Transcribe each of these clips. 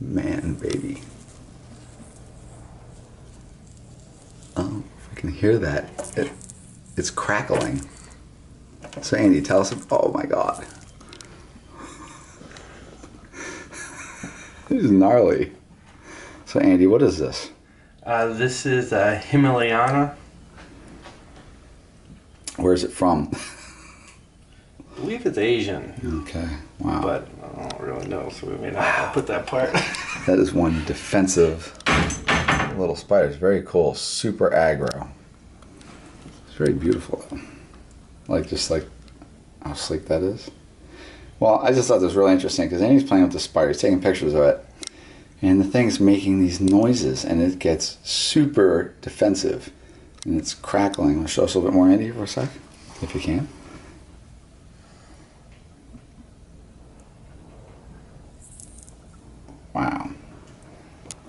Man, baby. Oh, if I can hear that. It, it's crackling. So Andy, tell us. Oh my God. this is gnarly. So Andy, what is this? Uh, this is a Himalayana. Where is it from? I believe it's Asian, Okay. Wow. but I don't really know, so we may not put that part. That is one defensive little spider. It's very cool. Super aggro. It's very beautiful though. Like just like how sleek that is. Well, I just thought this was really interesting because Andy's playing with the spider. He's taking pictures of it. And the thing's making these noises and it gets super defensive. And it's crackling. To show us a little bit more, Andy, for a sec? If you can. Wow.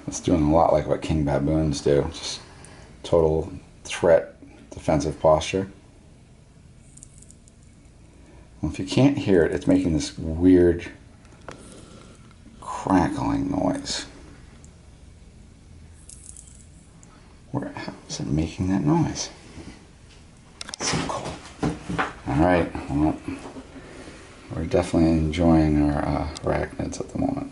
It's doing a lot like what king baboons do. Just total threat, defensive posture. Well, if you can't hear it, it's making this weird crackling noise. Where, how is it making that noise? So cool. All right, well, we're definitely enjoying our uh, arachnids at the moment.